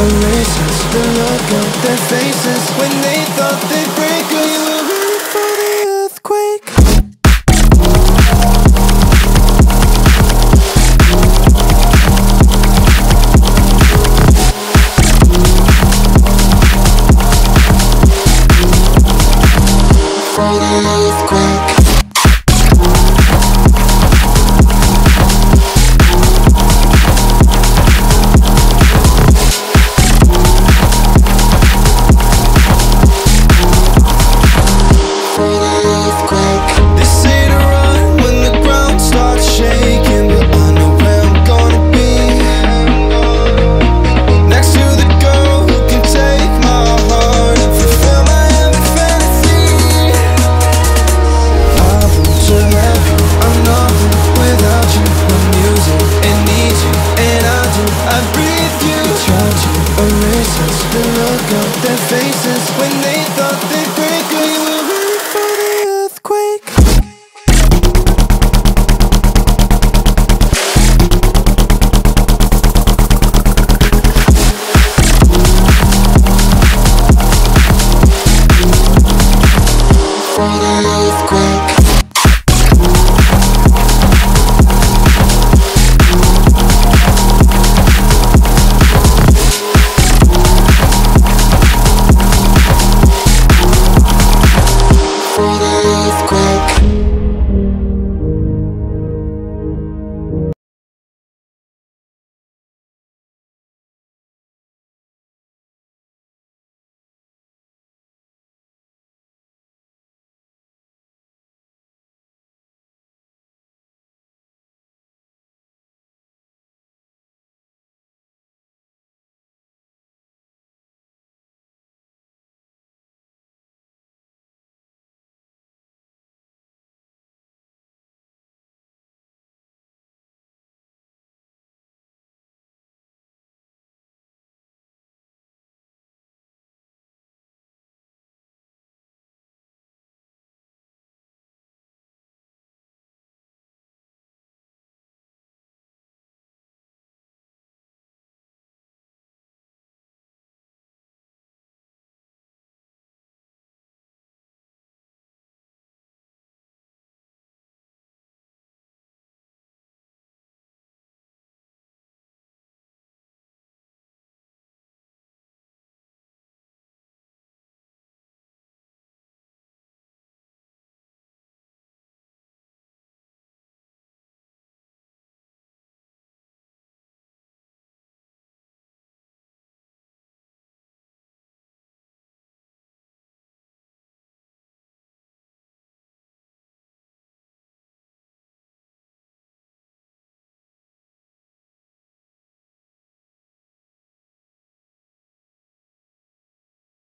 The look of their faces When they thought they'd break ready for the earthquake? faces when they thought they